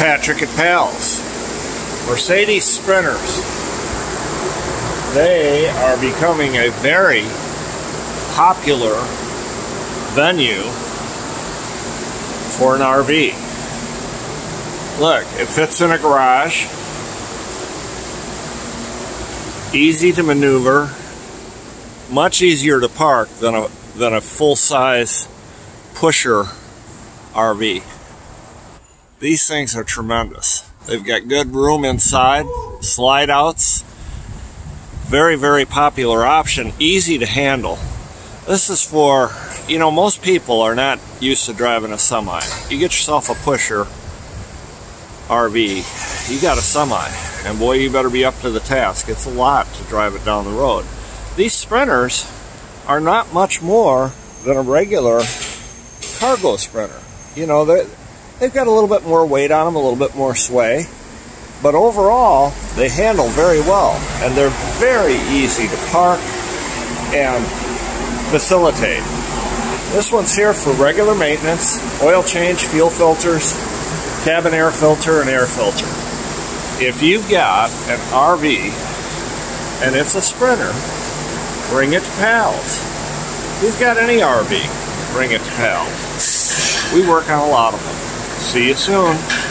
Patrick at Pals. Mercedes Sprinters. They are becoming a very popular venue for an RV. Look, it fits in a garage. Easy to maneuver. Much easier to park than a than a full-size pusher RV. These things are tremendous. They've got good room inside, slide outs. Very, very popular option, easy to handle. This is for, you know, most people are not used to driving a semi. You get yourself a pusher RV, you got a semi, and boy, you better be up to the task. It's a lot to drive it down the road. These sprinters are not much more than a regular cargo sprinter. You know, they've got a little bit more weight on them, a little bit more sway, but overall, they handle very well, and they're very easy to park and facilitate. This one's here for regular maintenance, oil change, fuel filters, cabin air filter, and air filter. If you've got an RV and it's a Sprinter, bring it to Pals. If you've got any RV, bring it to Pals. We work on a lot of them. See you soon.